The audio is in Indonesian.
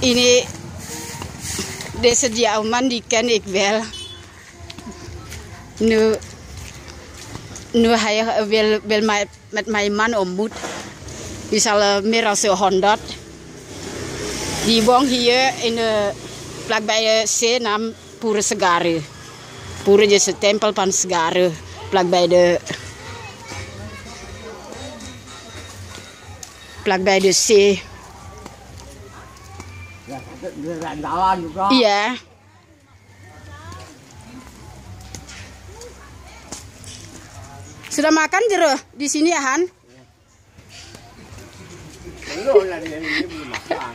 ini desa diauman dikan ikbel nu nu hay bel bel mai mat mai man omut misal mira se hondot di bong hier in de vlakbij se nam pure segare. Pure je se tempel pan segare vlakbij de vlakbij de zee Juga. Iya. Sudah makan jero di sini ya Han? Belum lah dia ini belum makan.